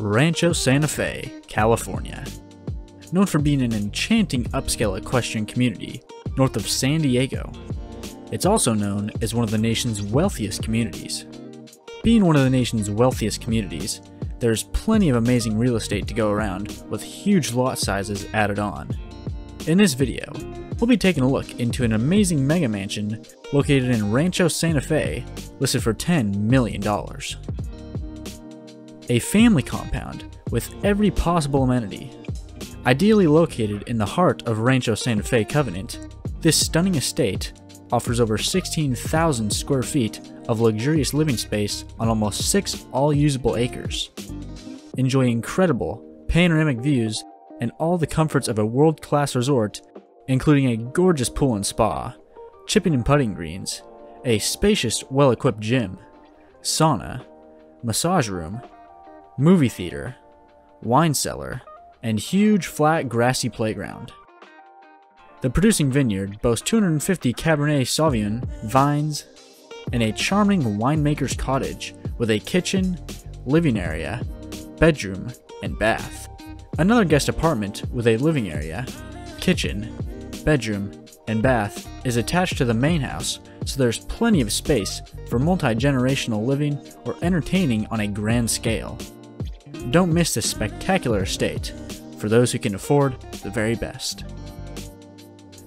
Rancho Santa Fe, California. Known for being an enchanting upscale equestrian community north of San Diego, it's also known as one of the nation's wealthiest communities. Being one of the nation's wealthiest communities, there's plenty of amazing real estate to go around with huge lot sizes added on. In this video, we'll be taking a look into an amazing mega mansion located in Rancho Santa Fe, listed for $10 million. A family compound with every possible amenity. Ideally located in the heart of Rancho Santa Fe Covenant, this stunning estate offers over 16,000 square feet of luxurious living space on almost 6 all usable acres. Enjoy incredible panoramic views and all the comforts of a world class resort, including a gorgeous pool and spa, chipping and putting greens, a spacious, well equipped gym, sauna, massage room, movie theater, wine cellar, and huge flat grassy playground. The producing vineyard boasts 250 Cabernet Sauvignon vines and a charming winemaker's cottage with a kitchen, living area, bedroom, and bath. Another guest apartment with a living area, kitchen, bedroom, and bath is attached to the main house, so there's plenty of space for multi generational living or entertaining on a grand scale. Don't miss this spectacular estate for those who can afford the very best.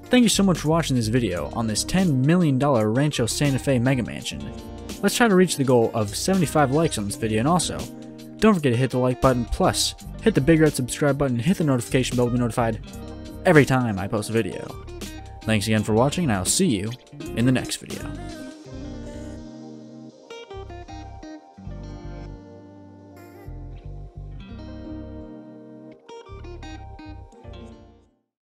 Thank you so much for watching this video on this $10 million Rancho Santa Fe Mega Mansion. Let's try to reach the goal of 75 likes on this video and also, don't forget to hit the like button plus hit the big red subscribe button and hit the notification bell to be notified every time I post a video. Thanks again for watching and I'll see you in the next video.